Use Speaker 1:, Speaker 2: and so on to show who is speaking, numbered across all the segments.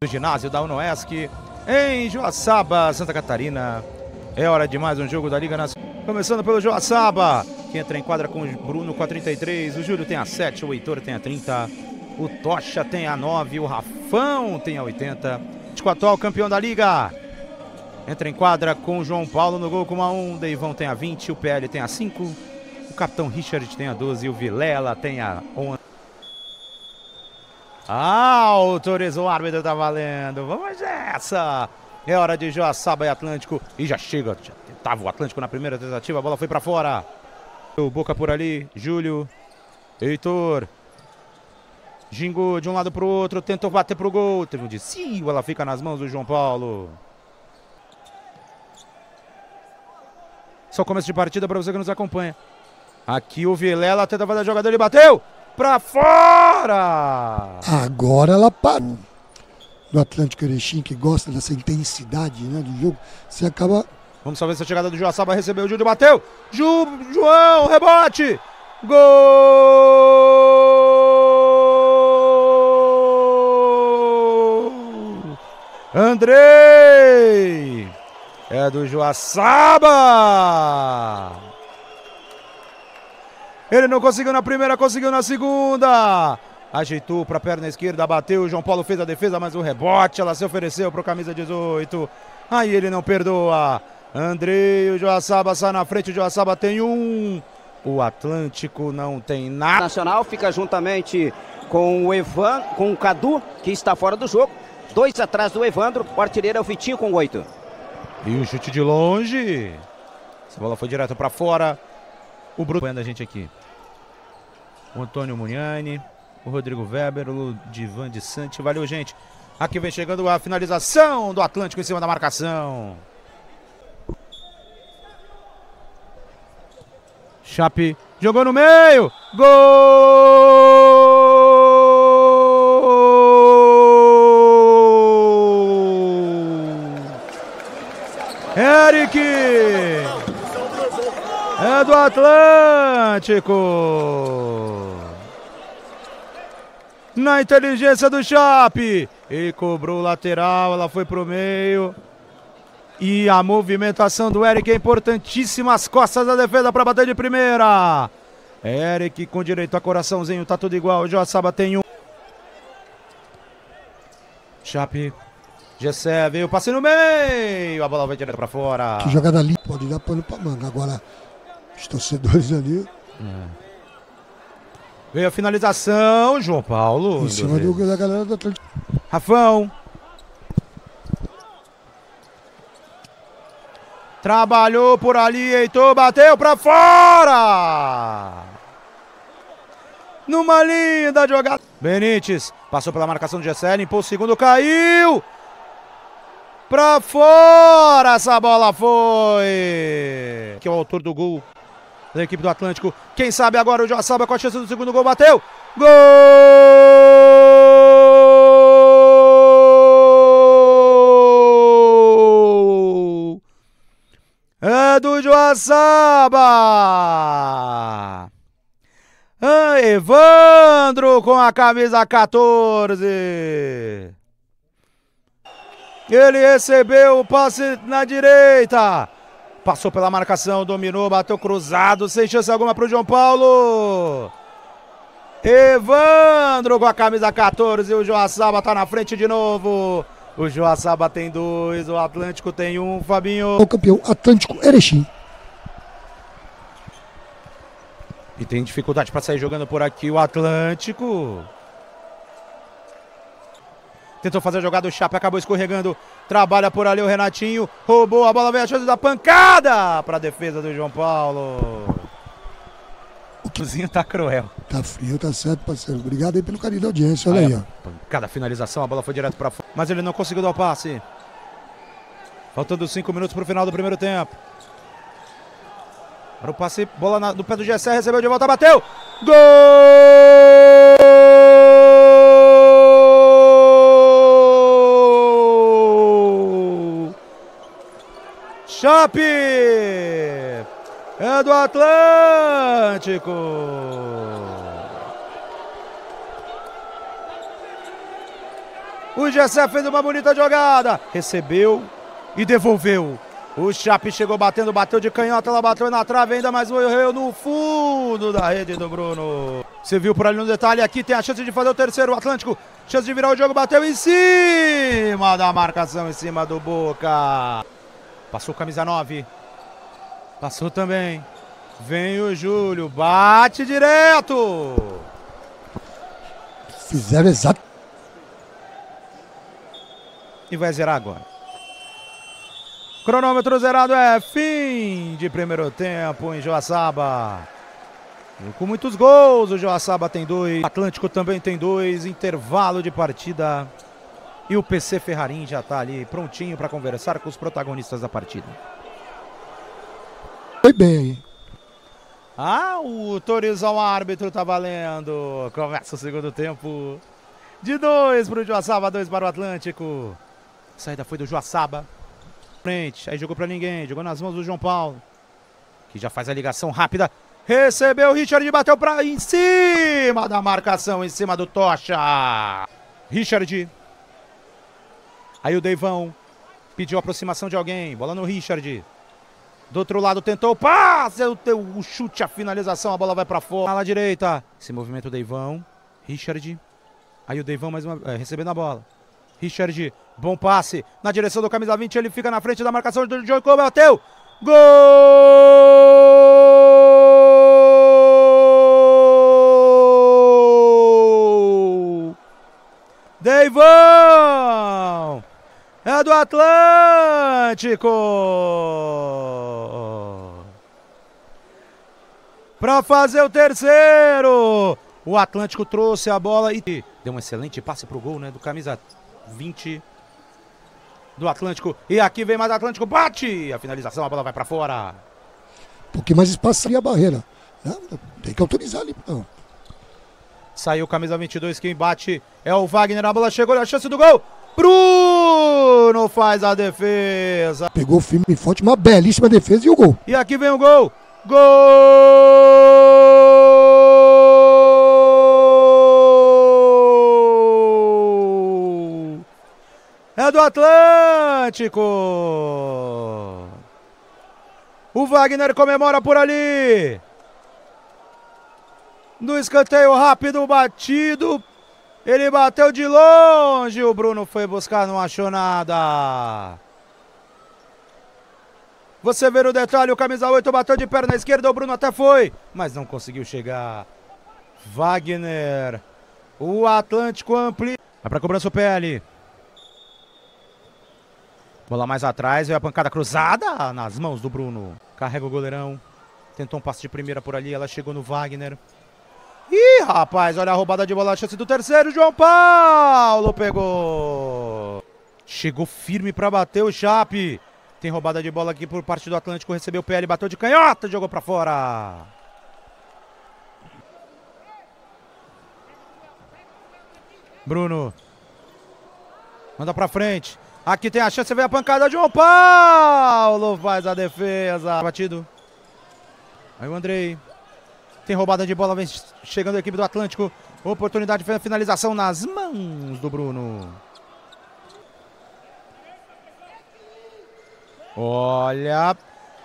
Speaker 1: do ginásio da Unoesc em Joaçaba, Santa Catarina. É hora de mais um jogo da Liga Nacional. Começando pelo Joaçaba, que entra em quadra com o Bruno com a 33, o Júlio tem a 7, o Heitor tem a 30, o Tocha tem a 9, o Rafão tem a 80. O atual campeão da Liga. Entra em quadra com o João Paulo no gol com a 1, Deivão tem a 20, o PL tem a 5, o capitão Richard tem a 12 e o Vilela tem a 11. Autorizou o árbitro, tá valendo. Vamos nessa. É hora de Joaçaba e Atlântico. E já chega. Já tentava o Atlântico na primeira tentativa. A bola foi para fora. O Boca por ali. Júlio. Heitor. Gingou de um lado para o outro. Tentou bater pro gol. Teve um descio. Ela fica nas mãos do João Paulo. Só começo de partida para você que nos acompanha. Aqui o Vilela tenta fazer a jogada. Ele bateu para fora!
Speaker 2: Agora ela parou. Do Atlântico Erechim, que gosta dessa intensidade né, do jogo, você acaba.
Speaker 1: Vamos só ver se a chegada do Joaçaba recebeu. O Júlio bateu. Ju, João, rebote. Gol! Andrei! É do Joaçaba! Ele não conseguiu na primeira, conseguiu na segunda. Ajeitou para a perna esquerda, bateu. João Paulo fez a defesa, mas o rebote. Ela se ofereceu para o camisa 18. Aí ele não perdoa. Andrei, o Joaçaba sai na frente. O Joaçaba tem um. O Atlântico não tem nada.
Speaker 3: Nacional fica juntamente com o Evan, com o Cadu, que está fora do jogo. Dois atrás do Evandro. O artilheiro é o Vitinho com oito.
Speaker 1: E o chute de longe. Essa bola foi direto para fora. O Bruno a gente aqui. O Antônio Muniani, o Rodrigo Weber, o Divan de Sante. Valeu, gente. Aqui vem chegando a finalização do Atlântico em cima da marcação. Chape jogou no meio. Gol! Do Atlântico. Na inteligência do Chape. E cobrou o lateral, ela foi pro meio. E a movimentação do Eric é importantíssima. As costas da defesa para bater de primeira. Eric com direito a coraçãozinho, tá tudo igual. O Joaçaba tem um. Chape. Gessé veio, passe no meio. A bola vai direto para fora.
Speaker 2: Que jogada ali pode dar pano pra manga. Agora os torcedores ali.
Speaker 1: É. Veio a finalização, João Paulo.
Speaker 2: Em cima do, da galera do Atlético.
Speaker 1: Rafão. Trabalhou por ali, Heitor, bateu pra fora! Numa linda jogada. Benítez passou pela marcação do Gessé, limpou o segundo, caiu! Pra fora essa bola foi! Que é o autor do gol da equipe do Atlântico. Quem sabe agora o Joaçaba com a chance do segundo gol. Bateu! Gol! É do Joaçaba! Ah, Evandro com a camisa 14. Ele recebeu o passe na direita. Passou pela marcação, dominou, bateu cruzado, sem chance alguma para o João Paulo. Evandro com a camisa 14 e o Joaçaba está na frente de novo. O Joaçaba tem dois, o Atlântico tem um, Fabinho.
Speaker 2: O campeão Atlântico Erechim.
Speaker 1: E tem dificuldade para sair jogando por aqui o Atlântico. Tentou fazer a jogada, o Chape acabou escorregando. Trabalha por ali o Renatinho. Roubou a bola, veio a chance da pancada para a defesa do João Paulo. O cozinho tá cruel.
Speaker 2: Tá frio, tá certo, parceiro. Obrigado aí pelo carinho da audiência. Olha aí, ó.
Speaker 1: Pancada, finalização, a bola foi direto para fora. Mas ele não conseguiu dar o passe. Faltando cinco minutos para o final do primeiro tempo. Para o passe, bola na, no pé do Gessé, recebeu de volta, bateu. Gol! Chape! É do Atlântico! O Gessé fez uma bonita jogada. Recebeu e devolveu. O Chape chegou batendo, bateu de canhota, ela bateu na trave, ainda mais morreu no fundo da rede do Bruno. Você viu por ali no detalhe, aqui tem a chance de fazer o terceiro, o Atlântico. Chance de virar o jogo, bateu em cima da marcação, em cima do Boca. Passou camisa 9. Passou também. Vem o Júlio, bate direto.
Speaker 2: Fizeram exato.
Speaker 1: E vai zerar agora. Cronômetro zerado é fim de primeiro tempo em Joaçaba. Com muitos gols, o Joaçaba tem dois, Atlântico também tem dois, intervalo de partida. E o PC Ferrarim já está ali prontinho para conversar com os protagonistas da partida.
Speaker 2: Foi bem.
Speaker 1: Ah, o Torizão árbitro tá valendo. Começa o segundo tempo. De dois para o Joaçaba, dois para o Atlântico. A saída foi do Joaçaba. Frente, aí jogou para ninguém, jogou nas mãos do João Paulo. Que já faz a ligação rápida. Recebeu o Richard, bateu para em cima da marcação, em cima do Tocha. Richard. Aí o Deivão pediu aproximação de alguém. Bola no Richard. Do outro lado tentou o passe, o, o chute, a finalização, a bola vai para fora. Na direita, esse movimento o Deivão, Richard. Aí o Deivão mais uma, é, recebendo a bola. Richard, bom passe na direção do camisa 20, ele fica na frente da marcação do Diogo, bateu. Gol! Deivão! Do Atlântico! Para fazer o terceiro! O Atlântico trouxe a bola e deu um excelente passe pro gol, né? Do camisa 20 do Atlântico. E aqui vem mais Atlântico, bate! A finalização, a bola vai para fora.
Speaker 2: Um pouquinho mais espaço a barreira. Né? Tem que autorizar ali. Não.
Speaker 1: Saiu camisa 22, quem bate é o Wagner. A bola chegou, a chance do gol. Bruno faz a defesa.
Speaker 2: Pegou firme e forte, uma belíssima defesa e o gol.
Speaker 1: E aqui vem o gol. Gol! É do Atlântico. O Wagner comemora por ali. No escanteio rápido, batido. Ele bateu de longe. O Bruno foi buscar, não achou nada. Você vê no detalhe, o camisa 8 bateu de perna esquerda, o Bruno até foi, mas não conseguiu chegar. Wagner, o Atlântico amplia. Vai para cobrança o PL. Bola mais atrás, veio a pancada cruzada nas mãos do Bruno. Carrega o goleirão. Tentou um passe de primeira por ali, ela chegou no Wagner. Ih, rapaz, olha a roubada de bola, a chance do terceiro, João Paulo pegou. Chegou firme para bater o Chape. Tem roubada de bola aqui por parte do Atlântico. Recebeu o PL, bateu de canhota, jogou para fora. Bruno. Manda para frente. Aqui tem a chance, vem a pancada João Paulo. Faz a defesa. Batido. Aí o Andrei. Tem roubada de bola, vem chegando a equipe do Atlântico. Oportunidade de finalização nas mãos do Bruno. Olha.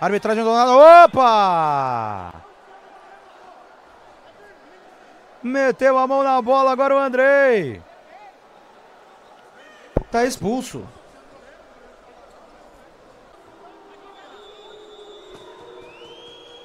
Speaker 1: Arbitragem do lado. Opa! Meteu a mão na bola agora o Andrei. Tá expulso.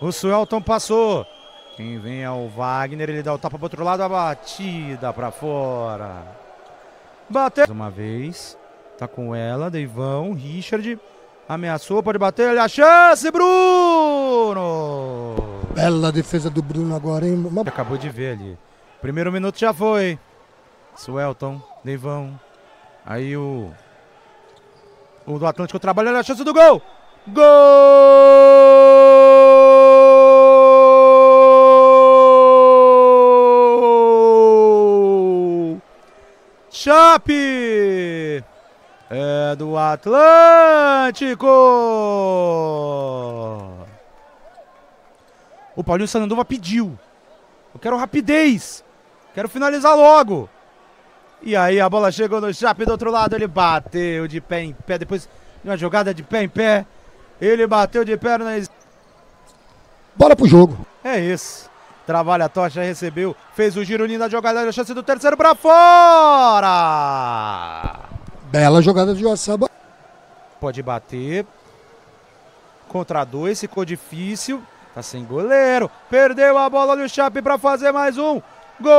Speaker 1: O Suelton passou. Quem vem é o Wagner, ele dá o tapa pro outro lado, a batida pra fora. Bateu. Mais uma vez. Tá com ela, Deivão, Richard. Ameaçou, pode bater, olha a chance, Bruno!
Speaker 2: Bela defesa do Bruno agora, hein? Uma...
Speaker 1: Acabou de ver ali. Primeiro minuto já foi. Suelton, Deivão. Aí o. O do Atlântico trabalha, olha a chance do gol! Gol! Chape! É do Atlântico! O Paulinho Sananduva pediu. Eu quero rapidez. Quero finalizar logo. E aí a bola chegou no Chape do outro lado, ele bateu de pé em pé, depois de uma jogada de pé em pé, ele bateu de perna.
Speaker 2: Bola pro jogo.
Speaker 1: É isso. Trabalha a tocha, recebeu, fez o giro lindo da jogada, a chance do terceiro para fora.
Speaker 2: Bela jogada de Joaçaba.
Speaker 1: Pode bater. Contra dois, ficou difícil. Tá sem goleiro. Perdeu a bola do Chape para fazer mais um. Gol!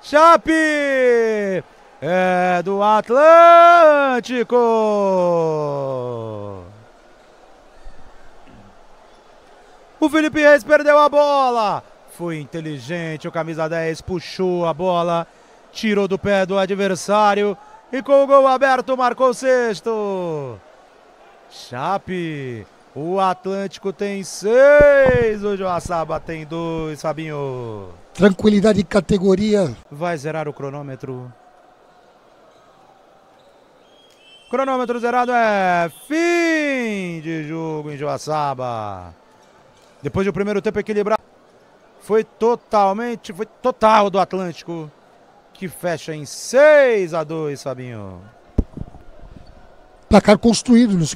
Speaker 1: Chape! É do Atlântico! O Felipe Reis perdeu a bola. Foi inteligente, o camisa 10 puxou a bola, tirou do pé do adversário e com o gol aberto marcou o sexto. Chape, o Atlântico tem seis, o Joaçaba tem dois, Fabinho.
Speaker 2: Tranquilidade de categoria.
Speaker 1: Vai zerar o cronômetro. Cronômetro zerado é fim de jogo em Joaçaba. Depois do primeiro tempo equilibrado, foi totalmente, foi total do Atlântico, que fecha em 6 a 2, Fabinho.
Speaker 2: Placar construído no segundo